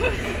Okay.